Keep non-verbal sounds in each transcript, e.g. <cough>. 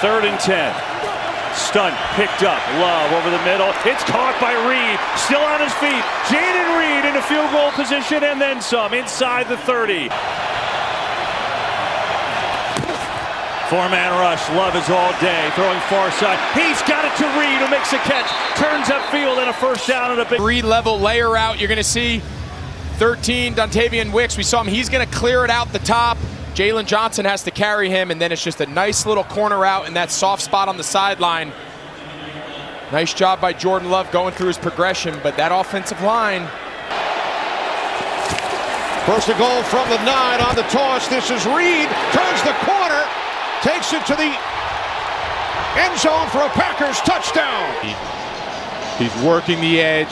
Third and 10. Stunt picked up. Love over the middle. It's caught by Reed. Still on his feet. Jayden Reed in a field goal position and then some inside the 30. Four-man rush. Love is all day. Throwing far side. He's got it to Reed who makes a catch. Turns upfield and a first down and a big. Reed level layer out. You're going to see 13 Dontayvion Wicks. We saw him. He's going to clear it out the top. Jaylon Johnson has to carry him, and then it's just a nice little corner out in that soft spot on the sideline. Nice job by Jordan Love going through his progression, but that offensive line. First and goal from the nine on the toss. This is Reed. Turns the corner. Takes it to the end zone for a Packers touchdown. He's working the edge.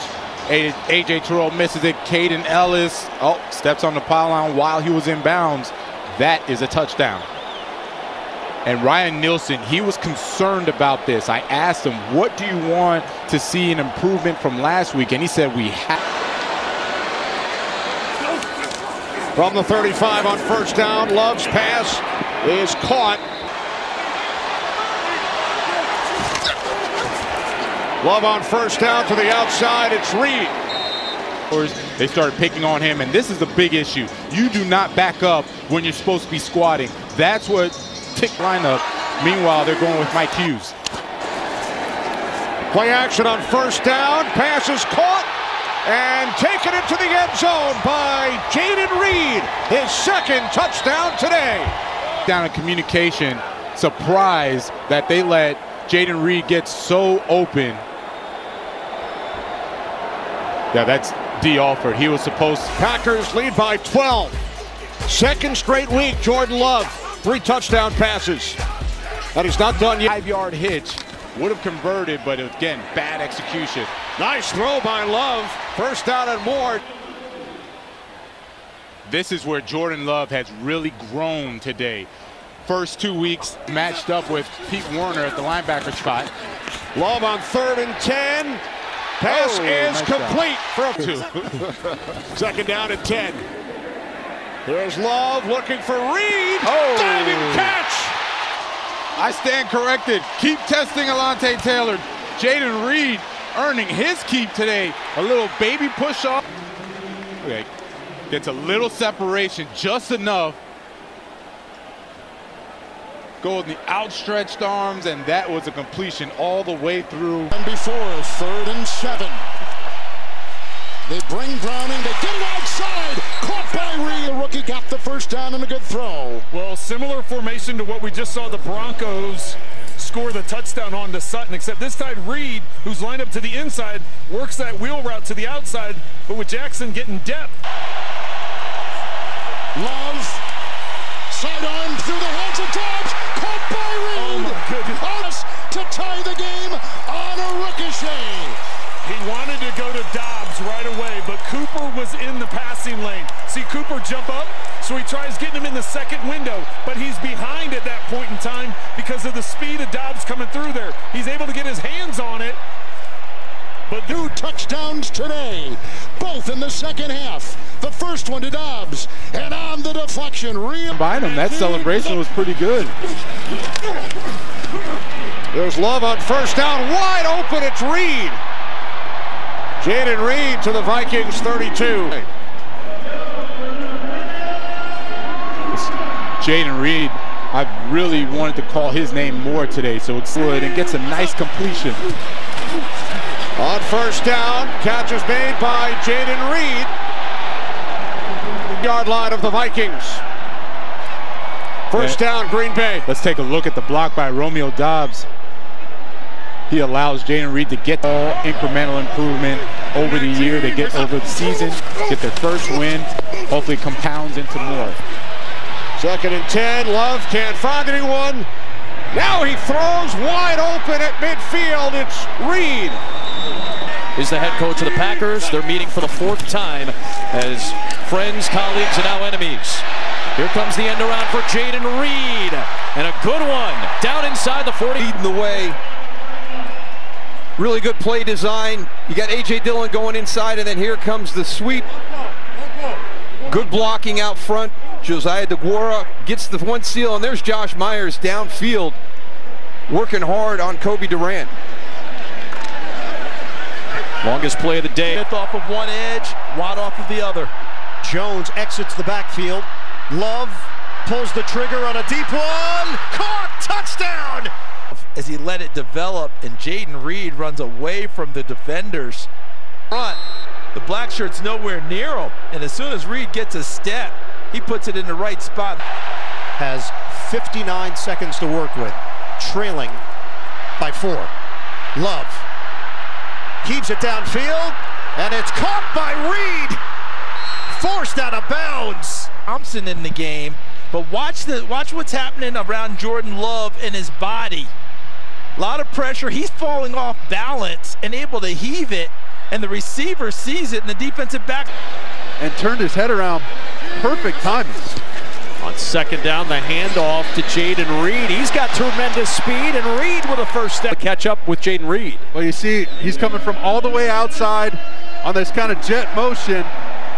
A.J. Terrell misses it. Kaden Elliss oh, steps on the pylon while he was in bounds. That is a touchdown. And Ryan Nielsen, he was concerned about this. I asked him, what do you want to see an improvement from last week? And he said, we have. From the 35 on first down, Love's pass is caught. Love on first down to the outside. It's Reed. They started picking on him, and this is the big issue. You do not back up when you're supposed to be squatting. That's what tick lineup. Meanwhile, they're going with Mike Hughes. Play action on first down. Pass is caught and taken into the end zone by Jayden Reed. His second touchdown today. Down in communication, surprised that they let Jayden Reed get so open. Yeah, that's Dee Alford. He was supposed to. Packers lead by 12. Second straight week, Jordan Love. Three touchdown passes. And he's not done yet. Five yard hitch. Would have converted, but again, bad execution. Nice throw by Love. First down and more. This is where Jordan Love has really grown today. First two weeks matched up with Pete Warner at the linebacker spot. Love on third and 10. Pass oh, is nice complete for <laughs> two. Second down and 10. There's Love looking for Reed. Oh. Diving catch. I stand corrected. Keep testing Alontae Taylor. Jayden Reed earning his keep today. A little baby push off. Okay. Gets a little separation, just enough. Go in the outstretched arms, and that was a completion all the way through. And before, third and seven. They bring Browning. They get it outside. Caught by Reed. The rookie got the first down and a good throw. Well, similar formation to what we just saw the Broncos score the touchdown on to Sutton, except this time Reed, who's lined up to the inside, works that wheel route to the outside, but with Jackson getting depth. Love. Sidearm Reed. My to tie the game on a ricochet. He wanted to go to Doubs right away, but Cooper was in the passing lane. See Cooper jump up, so he tries getting him in the second window, but he's behind at that point in time because of the speed of Doubs coming through there. He's able to get his hands on it. But two touchdowns today, both in the second half. The first one to Doubs, and on the deflection, Reed. Combine them. That celebration was pretty good. There's Love on first down, wide open. It's Reed. Jayden Reed to the Vikings 32. Jayden Reed, I really wanted to call his name more today, so it's good and gets a nice completion. On first down, catch is made by Jayden Reed. Yard line of the Vikings. First down, Green Bay. Let's take a look at the block by Romeo Doubs. He allows Jayden Reed to get all incremental improvement over the year, to get over the season, get their first win, hopefully compounds into more. Second and 10, Love can't find anyone. Now he throws wide open at midfield. It's Reed. Is the head coach of the Packers. They're meeting for the fourth time as friends, colleagues, and now enemies. Here comes the end around for Jayden Reed. And a good one down inside the 40. Leading the way. Really good play design. You got A.J. Dillon going inside, and then here comes the sweep. Good blocking out front. Josiah Deguara gets the one seal, and there's Josh Myers downfield. working hard on Kobe Durant. Longest play of the day. Smith off of one edge, Watt off of the other. Jones exits the backfield. Love pulls the trigger on a deep one. Caught! Touchdown! As he let it develop, and Jayden Reed runs away from the defenders. Front, the black shirt's nowhere near him, and as soon as Reed gets a step, he puts it in the right spot. Has 59 seconds to work with, trailing by four. Love keeps it downfield, and it's caught by Reed. Forced out of bounds. Thompson in the game, but watch the watch what's happening around Jordan Love and his body. A lot of pressure. He's falling off balance and able to heave it, and the receiver sees it, and the defensive back and turned his head around. Perfect timing. On second down, the handoff to Jayden Reed. He's got tremendous speed, and Reed with a first step. To catch up with Jayden Reed. Well, you see, he's coming from all the way outside on this kind of jet motion,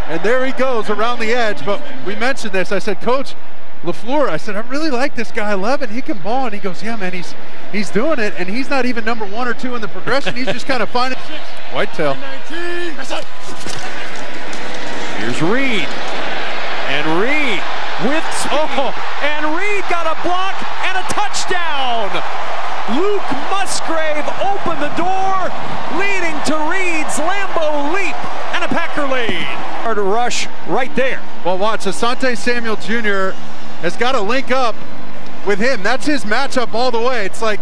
and there he goes around the edge. But we mentioned this. I said, Coach LaFleur, I said, I really like this guy, Levin. He can ball. And he goes, yeah, man, he's he's doing it. And he's not even number one or two in the progression. He's just kind of finding <laughs> Whitetail. Here's Reed. And Reed with speed. Oh, and Reed got a block and a touchdown. Luke Musgrave opened the door, leading to Reed's Lambeau leap and a Packer lead. Hard rush right there. Well, watch, Asante Samuel Jr. has got to link up with him. That's his matchup all the way. It's like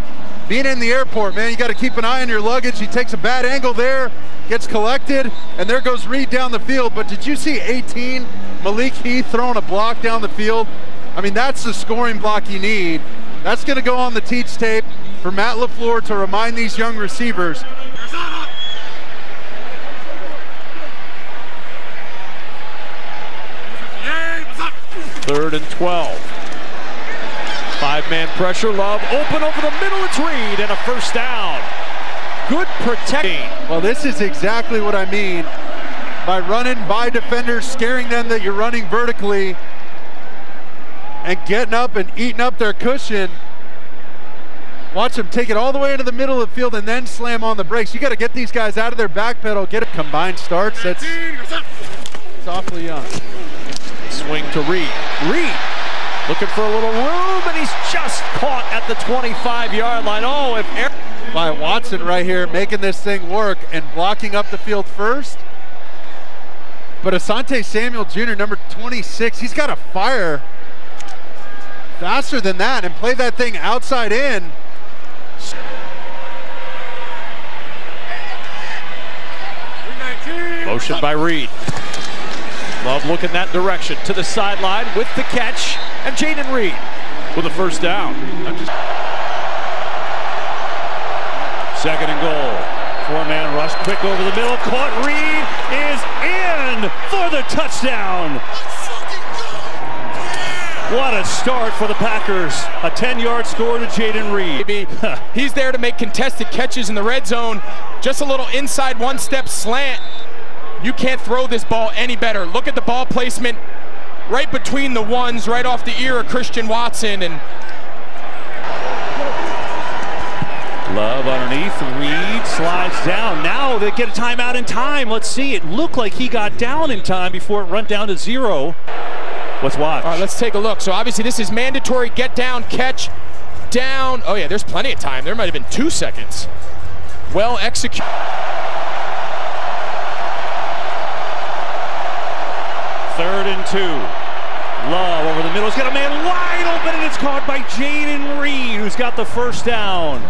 being in the airport, man. You got to keep an eye on your luggage. He takes a bad angle there, gets collected, and there goes Reed down the field. But did you see 18 Malik Heath throwing a block down the field? I mean, that's the scoring block you need. That's going to go on the teach tape for Matt LaFleur to remind these young receivers. Third and 12. Five-man pressure, Love open over the middle, it's Reed, and a first down. Good protecting. Well, this is exactly what I mean by running by defenders, scaring them that you're running vertically, and getting up and eating up their cushion. Watch them take it all the way into the middle of the field and then slam on the brakes. You got to get these guys out of their back pedal, get it combined starts. That's it's awfully young. Swing to Reed. Reed looking for a little room, and he's just caught at the 25-yard line. Oh, if Aaron by Watson right here making this thing work and blocking up the field first. But Asante Samuel Jr., number 26, he's got to fire faster than that and play that thing outside in. Motion by Reed. Love looking that direction to the sideline with the catch, and Jayden Reed with a first down. Second and goal. Four-man rush, quick over the middle. Caught. Reed is in for the touchdown. What a start for the Packers. A 10-yard score to Jayden Reed. <laughs> He's there to make contested catches in the red zone. Just a little inside one-step slant. You can't throw this ball any better. Look at the ball placement right between the ones, right off the ear of Christian Watson. And Love underneath. Reed slides down. Now they get a timeout in time. Let's see. It looked like he got down in time before it run down to zero. Let's watch. All right, let's take a look. So obviously this is mandatory get down, catch, down. Oh yeah, there's plenty of time. There might have been two seconds. Well executed. Third and two. Love over the middle. He's got a man wide open, and it's caught by Jayden Reed, who's got the first down.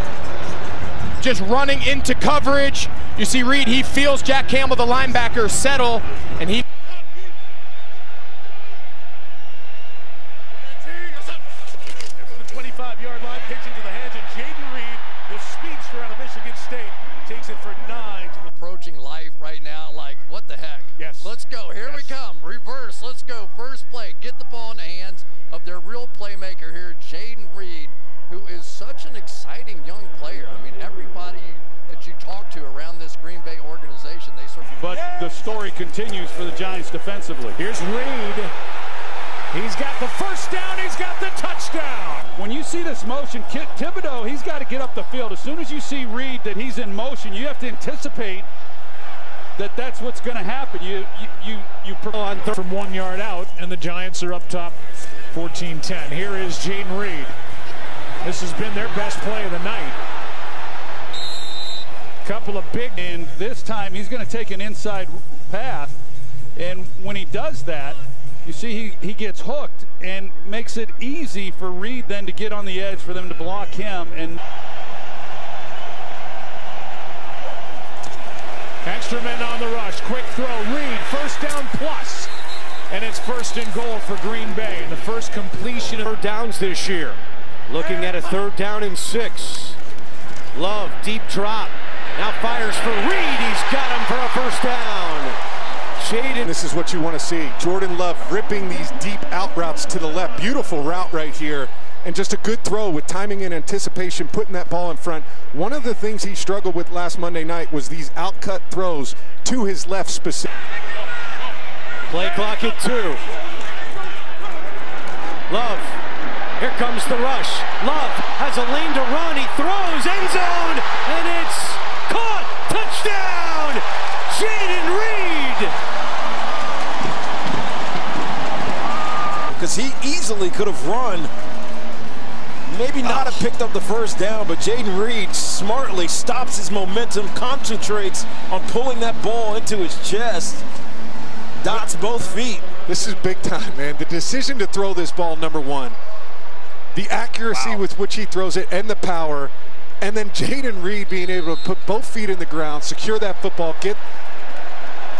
Just running into coverage. You see Reed, he feels Jack Campbell, the linebacker, settle, and he approaching life right now like, what the heck? Yes. Let's go. Here yes. we come. Reverse. Let's go. First play. Get the ball in the hands of their real playmaker here, Jayden Reed, who is such an exciting young player. I mean, everybody that you talk to around this Green Bay organization, they sort of. But the story continues for the Giants defensively. Here's Reed. He's got the first down. He's got the touchdown. When you see this motion, Thibodeaux, he's got to get up the field. As soon as you see Reed that he's in motion, you have to anticipate that that's what's going to happen. You you you, you on from one yard out, and the Giants are up top, 14-10. Here is Jayden Reed. This has been their best play of the night. Couple of big, and this time he's going to take an inside path, and when he does that, you see he, he gets hooked and makes it easy for Reed then to get on the edge for them to block him and Extra men on the rush. Quick throw. Reed, first down plus. And it's first and goal for Green Bay. And the first completion of her downs this year. Looking at a third down and six. Love, deep drop. Now fires for Reed. He's got him for a first down. Jayden. This is what you want to see. Jordan Love ripping these deep out routes to the left. Beautiful route right here. And just a good throw with timing and anticipation, putting that ball in front. One of the things he struggled with last Monday night was these outcut throws to his left specific. Play clock at two. Love. Here comes the rush. Love has a lane to run. He throws end zone, and it's caught. Touchdown, Jayden Reed. Because he easily could have run maybe not have picked up the first down, but Jayden Reed smartly stops his momentum, concentrates on pulling that ball into his chest, dots both feet. This is big time, man. The decision to throw this ball, number one, the accuracy wow. with which he throws it and the power, and then Jayden Reed being able to put both feet in the ground, secure that football, get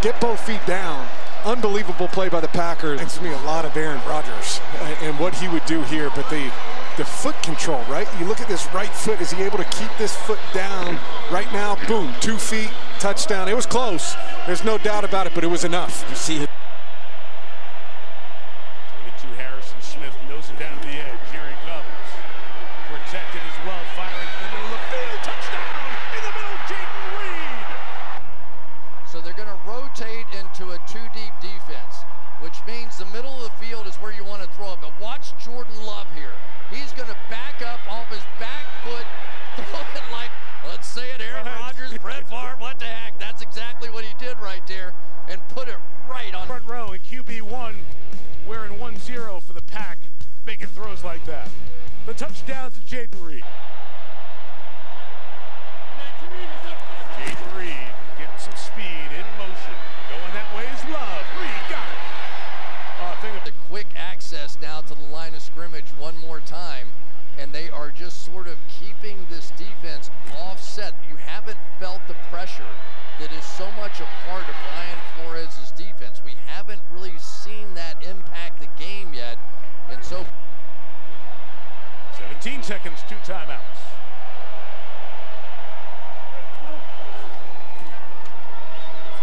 get both feet down. Unbelievable play by the Packers. Reminds me a lot of Aaron Rodgers and what he would do here, but the the foot control, right? You look at this right foot. Is he able to keep this foot down right now? Boom, two feet, touchdown. It was close. There's no doubt about it, but it was enough. You see it. 22 Harrison Smith nosing down the edge. Here he comes. Protected as well, firing in the middle of the field. Touchdown in the middle, Jayden Reed. So they're going to rotate into a two-deep defense, the middle of the field is where you want to throw it. But watch Jordan Love here. He's going to back up off his back foot, <laughs> throw it like, let's say it, Aaron Rodgers, Brett Favre, what the heck. That's exactly what he did right there and put it right on. Front row in QB1, wearing 1-0 for the pack, making throws like that. The touchdown to Jayden Reed. Jayden Reed getting some speed in motion. Going that way is Love. Reed got it. Uh, think of the quick access now to the line of scrimmage one more time, and they are just sort of keeping this defense offset. You haven't felt the pressure that is so much a part of Brian Flores' defense. We haven't really seen that impact the game yet, and so 17 seconds, two timeouts.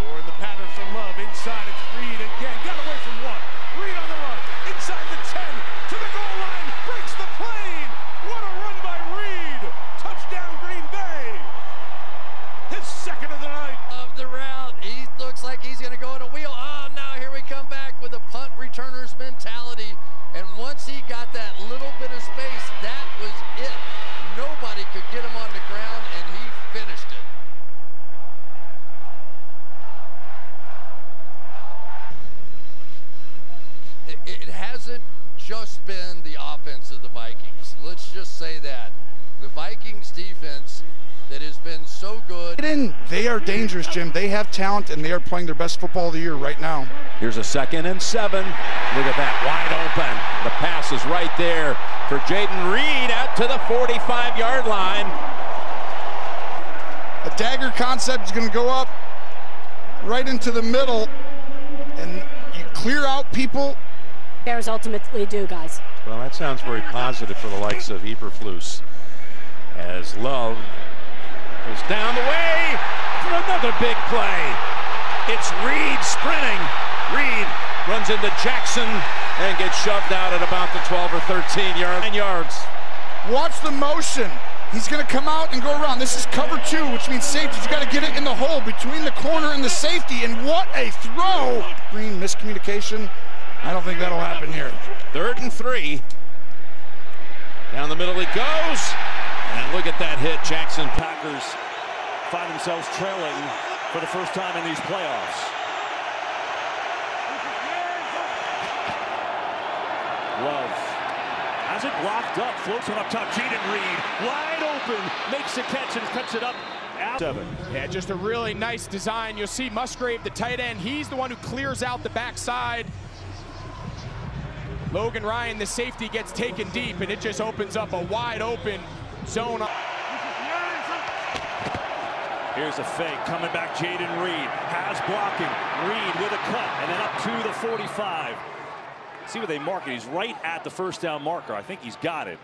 Four in the pattern for Love inside. It's Reed again. Got away from one. Reed on the run. Inside the 10. Dangerous, Jim. They have talent, and they are playing their best football of the year right now. Here's a second and seven. Look at that, wide open. The pass is right there for Jayden Reed out to the 45-yard line. A dagger concept is going to go up right into the middle, and you clear out people. Bears ultimately do, guys. Well, that sounds very positive for the likes of Eberflus. As Love goes down the way for another big play. It's Reed sprinting. Reed runs into Jackson and gets shoved out at about the 12 or 13 yard yards. Watch the motion. He's going to come out and go around. This is cover two, which means safety. You got to get it in the hole between the corner and the safety. And what a throw! Green miscommunication. I don't think that'll happen here. Third and three. Down the middle he goes. And look at that hit. Jackson Packers find themselves trailing for the first time in these playoffs. Love has it blocked up, floats one up top. Jayden Reed wide open, makes the catch and cuts it up. Out. Seven. Yeah, just a really nice design. You'll see Musgrave, the tight end. He's the one who clears out the backside. Logan Ryan, the safety, gets taken deep, and it just opens up a wide open zone. Here's a fake coming back. Jayden Reed has blocking. Reed with a cut and then up to the 45. See what they mark it. He's right at the first down marker. I think he's got it.